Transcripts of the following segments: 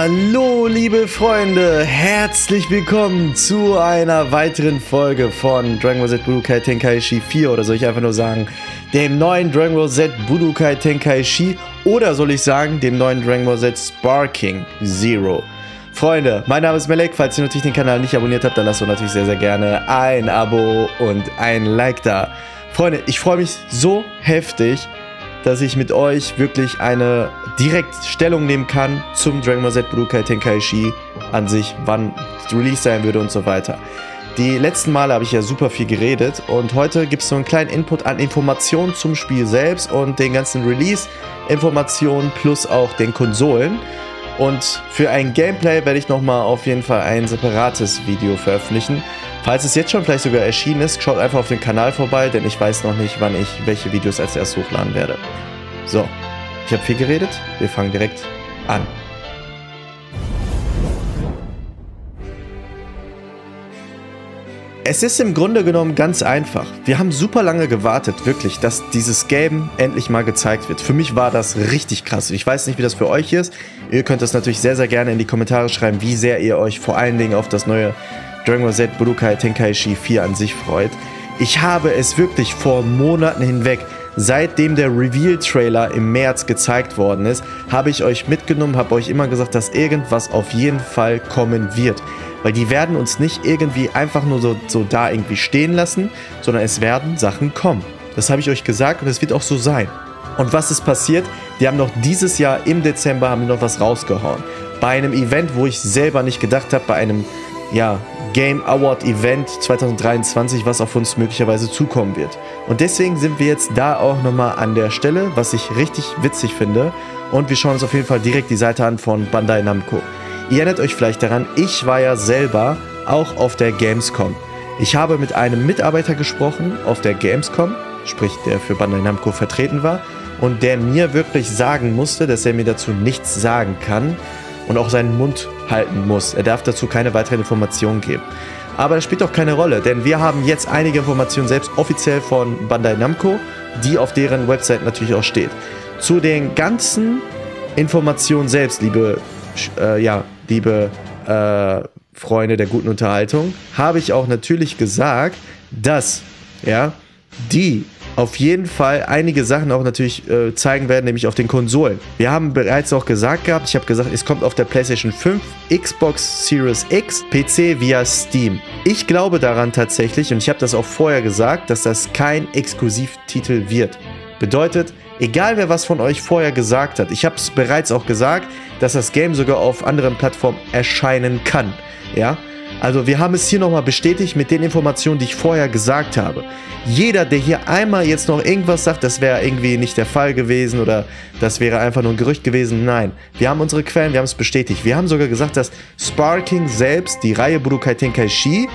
Hallo liebe Freunde, herzlich willkommen zu einer weiteren Folge von Dragon Ball Z Budokai Tenkaichi 4 oder soll ich einfach nur sagen, dem neuen Dragon Ball Z Budokai Tenkaichi oder soll ich sagen, dem neuen Dragon Ball Z Sparking Zero. Freunde, mein Name ist Melek, falls ihr natürlich den Kanal nicht abonniert habt, dann lasst doch natürlich sehr sehr gerne ein Abo und ein Like da. Freunde, ich freue mich so heftig, dass ich mit euch wirklich eine direkt Stellung nehmen kann zum Dragon Ball Z Budokai Tenkaichi an sich, wann Release sein würde und so weiter. Die letzten Male habe ich ja super viel geredet und heute gibt es so einen kleinen Input an Informationen zum Spiel selbst und den ganzen Release-Informationen plus auch den Konsolen. Und für ein Gameplay werde ich nochmal auf jeden Fall ein separates Video veröffentlichen. Falls es jetzt schon vielleicht sogar erschienen ist, schaut einfach auf den Kanal vorbei, denn ich weiß noch nicht, wann ich welche Videos als erstes hochladen werde. So, ich habe viel geredet, wir fangen direkt an. Es ist im Grunde genommen ganz einfach. Wir haben super lange gewartet, wirklich, dass dieses Game endlich mal gezeigt wird. Für mich war das richtig krass. Ich weiß nicht, wie das für euch ist. Ihr könnt das natürlich sehr, sehr gerne in die Kommentare schreiben, wie sehr ihr euch vor allen Dingen auf das neue Dragon Ball Z Budokai Tenkaichi 4 an sich freut. Ich habe es wirklich vor Monaten hinweg, seitdem der Reveal-Trailer im März gezeigt worden ist, habe ich euch mitgenommen, habe euch immer gesagt, dass irgendwas auf jeden Fall kommen wird. Weil die werden uns nicht irgendwie einfach nur so, so da irgendwie stehen lassen, sondern es werden Sachen kommen. Das habe ich euch gesagt und es wird auch so sein. Und was ist passiert? Die haben noch dieses Jahr im Dezember haben die noch was rausgehauen. Bei einem Event, wo ich selber nicht gedacht habe, bei einem ja, Game Award Event 2023, was auf uns möglicherweise zukommen wird. Und deswegen sind wir jetzt da auch nochmal an der Stelle, was ich richtig witzig finde. Und wir schauen uns auf jeden Fall direkt die Seite an von Bandai Namco. Ihr erinnert euch vielleicht daran, ich war ja selber auch auf der Gamescom. Ich habe mit einem Mitarbeiter gesprochen auf der Gamescom, sprich der für Bandai Namco vertreten war, und der mir wirklich sagen musste, dass er mir dazu nichts sagen kann, und auch seinen Mund halten muss. Er darf dazu keine weiteren Informationen geben. Aber das spielt doch keine Rolle, denn wir haben jetzt einige Informationen selbst offiziell von Bandai Namco, die auf deren Website natürlich auch steht. Zu den ganzen Informationen selbst, liebe, äh, ja, liebe äh, Freunde der guten Unterhaltung, habe ich auch natürlich gesagt, dass ja, die auf jeden Fall einige Sachen auch natürlich äh, zeigen werden, nämlich auf den Konsolen. Wir haben bereits auch gesagt gehabt, ich habe gesagt, es kommt auf der PlayStation 5, Xbox Series X, PC via Steam. Ich glaube daran tatsächlich, und ich habe das auch vorher gesagt, dass das kein Exklusivtitel wird. Bedeutet, egal wer was von euch vorher gesagt hat, ich habe es bereits auch gesagt, dass das Game sogar auf anderen Plattformen erscheinen kann. Ja, also wir haben es hier nochmal bestätigt mit den Informationen, die ich vorher gesagt habe. Jeder, der hier einmal jetzt noch irgendwas sagt, das wäre irgendwie nicht der Fall gewesen oder das wäre einfach nur ein Gerücht gewesen, nein. Wir haben unsere Quellen, wir haben es bestätigt. Wir haben sogar gesagt, dass Sparking selbst die Reihe Budokai Tenkaichi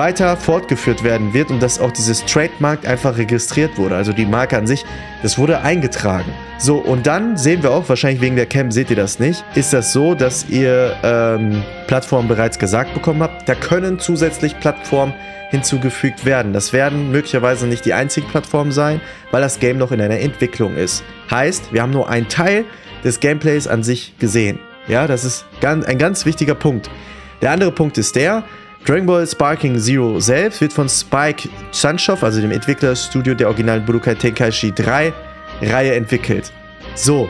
weiter fortgeführt werden wird und dass auch dieses Trademark einfach registriert wurde. Also die Marke an sich, das wurde eingetragen. So, und dann sehen wir auch, wahrscheinlich wegen der Cam seht ihr das nicht, ist das so, dass ihr ähm, Plattformen bereits gesagt bekommen habt, da können zusätzlich Plattformen hinzugefügt werden. Das werden möglicherweise nicht die einzigen Plattformen sein, weil das Game noch in einer Entwicklung ist. Heißt, wir haben nur einen Teil des Gameplays an sich gesehen. Ja, das ist ein ganz wichtiger Punkt. Der andere Punkt ist der, Dragon Ball Sparking Zero selbst wird von Spike Chunsoft, also dem Entwicklerstudio der originalen Budokai Tenkaichi 3 Reihe entwickelt. So,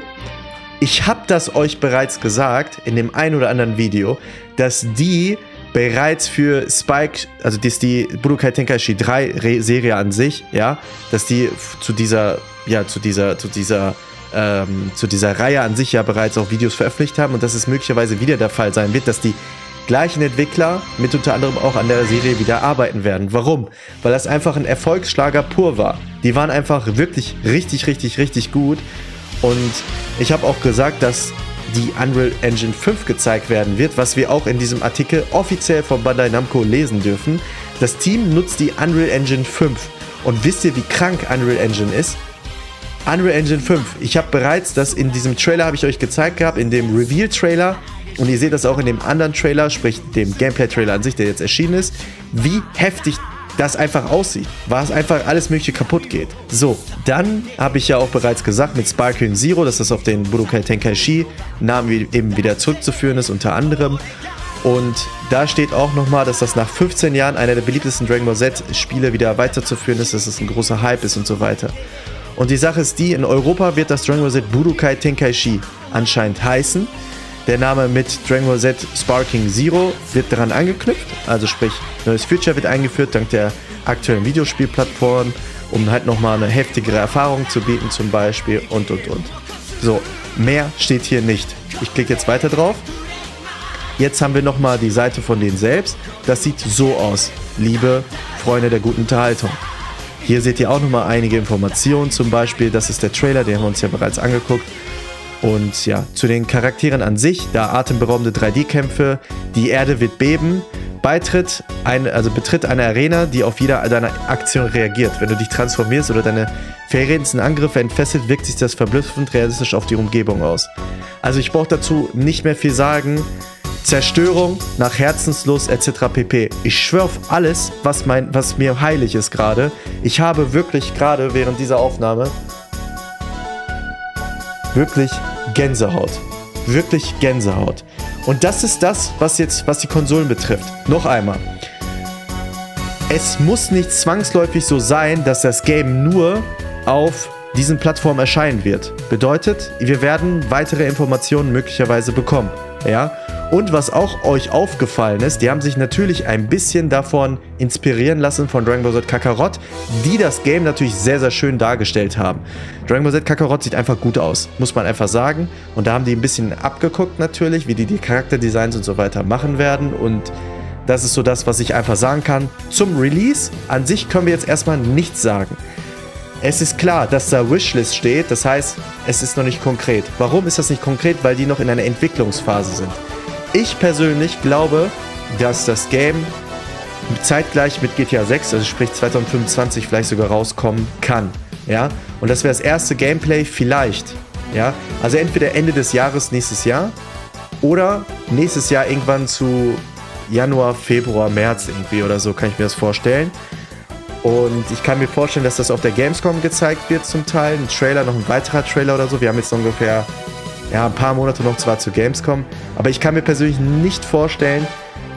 ich habe das euch bereits gesagt in dem ein oder anderen Video, dass die bereits für Spike, also dass die Budokai Tenkaichi 3 Serie an sich, ja, dass die zu dieser, ja, zu dieser, zu dieser, ähm, zu dieser Reihe an sich ja bereits auch Videos veröffentlicht haben und dass es möglicherweise wieder der Fall sein wird, dass die gleichen Entwickler mit unter anderem auch an der Serie wieder arbeiten werden. Warum? Weil das einfach ein Erfolgsschlager pur war. Die waren einfach wirklich richtig, richtig, richtig gut. Und ich habe auch gesagt, dass die Unreal Engine 5 gezeigt werden wird, was wir auch in diesem Artikel offiziell von Bandai Namco lesen dürfen. Das Team nutzt die Unreal Engine 5. Und wisst ihr, wie krank Unreal Engine ist? Unreal Engine 5. Ich habe bereits das in diesem Trailer habe ich euch gezeigt gehabt, in dem Reveal Trailer und ihr seht das auch in dem anderen Trailer, sprich dem Gameplay-Trailer an sich, der jetzt erschienen ist, wie heftig das einfach aussieht, was einfach alles mögliche kaputt geht. So, dann habe ich ja auch bereits gesagt mit Sparkling Zero, dass das auf den Budokai Tenkaichi Namen eben wieder zurückzuführen ist, unter anderem. Und da steht auch nochmal, dass das nach 15 Jahren einer der beliebtesten Dragon Ball Z-Spiele wieder weiterzuführen ist, dass es ein großer Hype ist und so weiter. Und die Sache ist die, in Europa wird das Dragon Ball Z Budokai Tenkaichi anscheinend heißen. Der Name mit Dragon Ball Z Sparking Zero wird daran angeknüpft, also sprich, neues Feature wird eingeführt dank der aktuellen Videospielplattform, um halt nochmal eine heftigere Erfahrung zu bieten zum Beispiel und und und. So, mehr steht hier nicht. Ich klicke jetzt weiter drauf. Jetzt haben wir nochmal die Seite von denen selbst. Das sieht so aus, liebe Freunde der guten Unterhaltung. Hier seht ihr auch nochmal einige Informationen, zum Beispiel, das ist der Trailer, den haben wir uns ja bereits angeguckt. Und ja, zu den Charakteren an sich, da atemberaubende 3D-Kämpfe, die Erde wird beben, Beitritt, ein, also betritt eine Arena, die auf jede deiner Aktion reagiert. Wenn du dich transformierst oder deine verheerendsten Angriffe entfesselt, wirkt sich das verblüffend realistisch auf die Umgebung aus. Also ich brauche dazu nicht mehr viel sagen. Zerstörung nach Herzenslust etc. pp. Ich schwöre auf alles, was, mein, was mir heilig ist gerade. Ich habe wirklich gerade während dieser Aufnahme wirklich Gänsehaut. Wirklich Gänsehaut. Und das ist das, was jetzt, was die Konsolen betrifft. Noch einmal. Es muss nicht zwangsläufig so sein, dass das Game nur auf diesen Plattformen erscheinen wird. Bedeutet, wir werden weitere Informationen möglicherweise bekommen. Ja? Und was auch euch aufgefallen ist, die haben sich natürlich ein bisschen davon inspirieren lassen von Dragon Ball Z Kakarot, die das Game natürlich sehr, sehr schön dargestellt haben. Dragon Ball Z Kakarot sieht einfach gut aus, muss man einfach sagen. Und da haben die ein bisschen abgeguckt natürlich, wie die die Charakterdesigns und so weiter machen werden. Und das ist so das, was ich einfach sagen kann. Zum Release an sich können wir jetzt erstmal nichts sagen. Es ist klar, dass da Wishlist steht, das heißt, es ist noch nicht konkret. Warum ist das nicht konkret? Weil die noch in einer Entwicklungsphase sind. Ich persönlich glaube, dass das Game zeitgleich mit GTA 6, also sprich 2025 vielleicht sogar rauskommen kann. Ja, und das wäre das erste Gameplay vielleicht. Ja, also entweder Ende des Jahres nächstes Jahr oder nächstes Jahr irgendwann zu Januar, Februar, März irgendwie oder so, kann ich mir das vorstellen. Und ich kann mir vorstellen, dass das auf der Gamescom gezeigt wird zum Teil. Ein Trailer, noch ein weiterer Trailer oder so. Wir haben jetzt ungefähr ja, ein paar Monate noch zwar zu Gamescom, aber ich kann mir persönlich nicht vorstellen,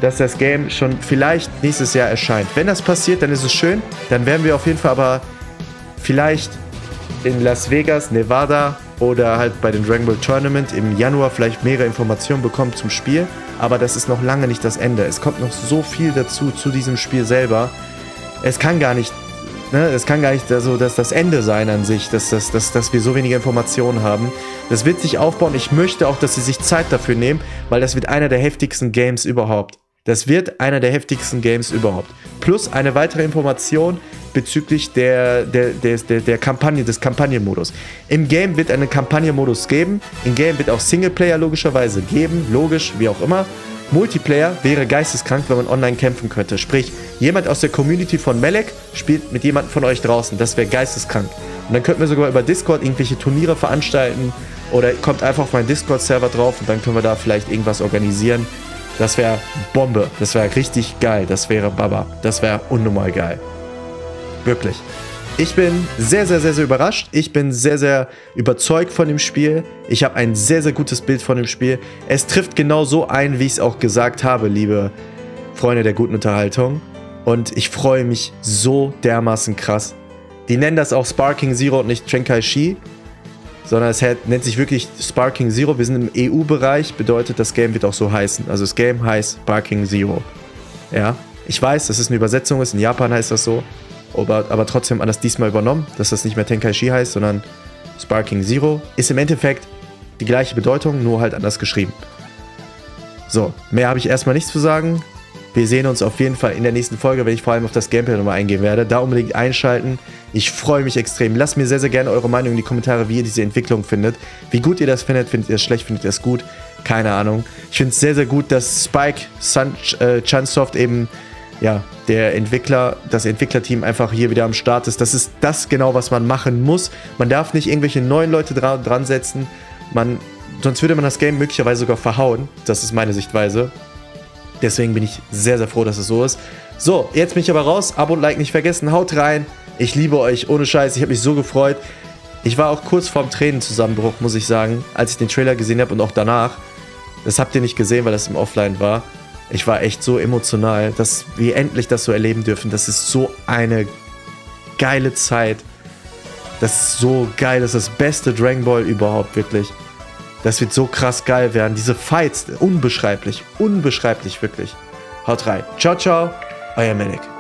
dass das Game schon vielleicht nächstes Jahr erscheint. Wenn das passiert, dann ist es schön. Dann werden wir auf jeden Fall aber vielleicht in Las Vegas, Nevada oder halt bei den Dragon Ball Tournament im Januar vielleicht mehrere Informationen bekommen zum Spiel. Aber das ist noch lange nicht das Ende. Es kommt noch so viel dazu zu diesem Spiel selber. Es kann gar nicht Ne, es kann gar nicht so dass das Ende sein an sich, dass, dass, dass, dass wir so wenige Informationen haben. Das wird sich aufbauen. Ich möchte auch, dass sie sich Zeit dafür nehmen, weil das wird einer der heftigsten Games überhaupt. Das wird einer der heftigsten Games überhaupt. Plus eine weitere Information bezüglich der, der, der, der, der Kampagne, des Kampagnenmodus. Im Game wird einen Kampagnenmodus geben. Im Game wird auch Singleplayer logischerweise geben. Logisch, wie auch immer. Multiplayer wäre geisteskrank, wenn man online kämpfen könnte. Sprich, jemand aus der Community von Melek spielt mit jemandem von euch draußen. Das wäre geisteskrank. Und dann könnten wir sogar über Discord irgendwelche Turniere veranstalten oder kommt einfach auf meinen Discord-Server drauf und dann können wir da vielleicht irgendwas organisieren. Das wäre Bombe. Das wäre richtig geil. Das wäre Baba. Das wäre unnormal geil. Wirklich. Ich bin sehr, sehr, sehr, sehr überrascht. Ich bin sehr, sehr überzeugt von dem Spiel. Ich habe ein sehr, sehr gutes Bild von dem Spiel. Es trifft genau so ein, wie ich es auch gesagt habe, liebe Freunde der guten Unterhaltung. Und ich freue mich so dermaßen krass. Die nennen das auch Sparking Zero und nicht Chenkai Shi, sondern es nennt sich wirklich Sparking Zero. Wir sind im EU-Bereich, bedeutet, das Game wird auch so heißen. Also das Game heißt Sparking Zero. Ja, ich weiß, dass es eine Übersetzung ist. In Japan heißt das so aber, aber trotzdem anders diesmal übernommen, dass das nicht mehr Tenkaichi heißt, sondern Sparking Zero. Ist im Endeffekt die gleiche Bedeutung, nur halt anders geschrieben. So, mehr habe ich erstmal nichts zu sagen. Wir sehen uns auf jeden Fall in der nächsten Folge, wenn ich vor allem auf das Gameplay nochmal eingehen werde. Da unbedingt einschalten. Ich freue mich extrem. Lasst mir sehr, sehr gerne eure Meinung in die Kommentare, wie ihr diese Entwicklung findet. Wie gut ihr das findet. Findet ihr es schlecht? Findet ihr es gut? Keine Ahnung. Ich finde es sehr, sehr gut, dass Spike Sun, äh, Chunsoft eben ja, der Entwickler, das Entwicklerteam einfach hier wieder am Start ist. Das ist das genau, was man machen muss. Man darf nicht irgendwelche neuen Leute dra dran setzen. Man, sonst würde man das Game möglicherweise sogar verhauen. Das ist meine Sichtweise. Deswegen bin ich sehr, sehr froh, dass es so ist. So, jetzt bin ich aber raus. Abo und Like nicht vergessen. Haut rein. Ich liebe euch. Ohne Scheiß. Ich habe mich so gefreut. Ich war auch kurz vorm Tränenzusammenbruch, muss ich sagen, als ich den Trailer gesehen habe und auch danach. Das habt ihr nicht gesehen, weil das im Offline war. Ich war echt so emotional, dass wir endlich das so erleben dürfen. Das ist so eine geile Zeit. Das ist so geil. Das ist das beste Dragon Ball überhaupt, wirklich. Das wird so krass geil werden. Diese Fights, unbeschreiblich, unbeschreiblich, wirklich. Haut rein. Ciao, ciao, euer Medic.